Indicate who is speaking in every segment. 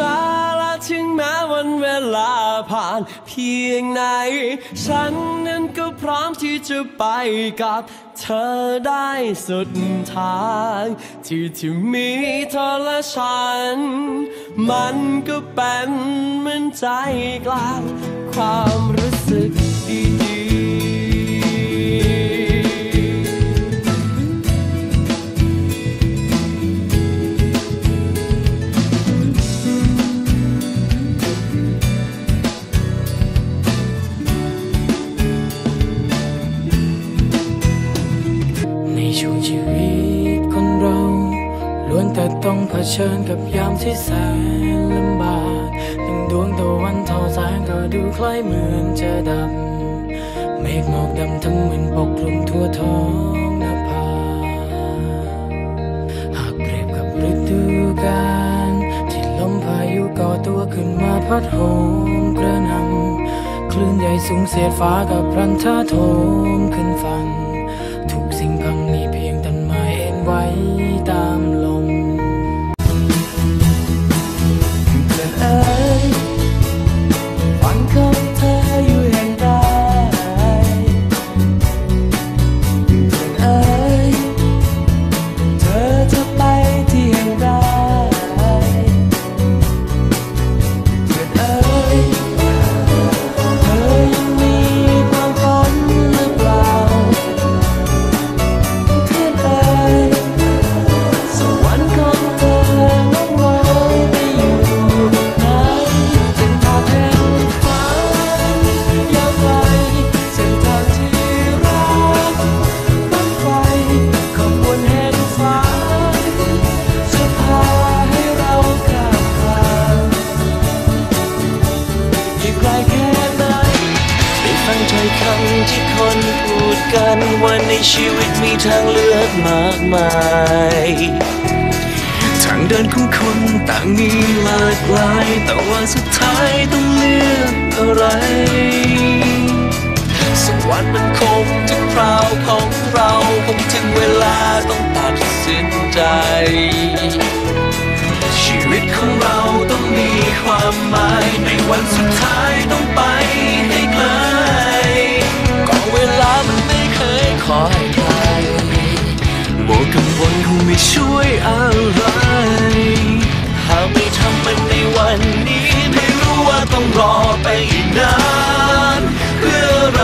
Speaker 1: มาละถึงแม้วันเวลาผ่านเพียงไหน ฉันนั้นก็พร้อมที่จะไปกับเธอได้สุดทาง ที่ที่มีเธอและฉัน มันก็เป็นเหมือนใจกลางความรู้สึก
Speaker 2: ชิญกับยามที่แสนลำบากหนึ่งดวงตะวันทอแสงก็ดูคล้ายเหมือนจะดับเมฆหมอกดำทั้งมึนปกคลุมทั่วท้องนภาหากเปรียบกับฤดูกาลที่ลมพายุก่อตัวขึ้นมาพัดโหมกระนำคลื่นใหญ่สูงเสียดฟ้ากับพรันท่าโถมขึ้นฝั่งทุกสิ่งพังมีเพียงต้นไม้เอ็นไว้ตา คำที่
Speaker 1: คนพูดกันวันในชีวิตมีทางเลือกมากมาย ทางเดินของคนต่างมีหลากหลาย แต่ว่าสุดท้ายต้องเลือกอะไร สักวันมันคงถึงคราวของเราคงถึงเวลาต้องตัดสินใจ ชีวิตของเราต้องมีความหมายในวันสุด อะไร หากไม่ทำมันในวันนี้ ไม่รู้ว่าต้องรอไปอีกนานเพื่ออะไร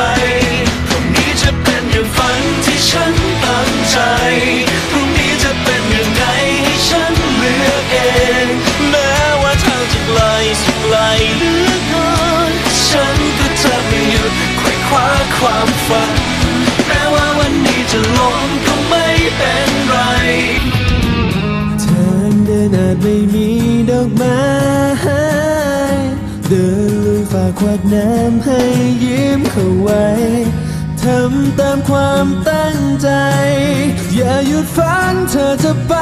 Speaker 1: พรุ่งนี้จะเป็นอย่างฝันที่ฉันตั้งใจพรุ่งนี้จะเป็นอย่างไรให้ฉันเลือกเอง แม้ว่าทางจะไกลสุดไกลเหลือเกินฉันก็จะไม่หยุดไขว่คว้าความฝัน
Speaker 3: อกไม้เดินลุยฝ่าควักน้ำให้ยิ้มเข้าไว้ทำตามความตั้งใจ อย่าหยุดฝันเธอจะไป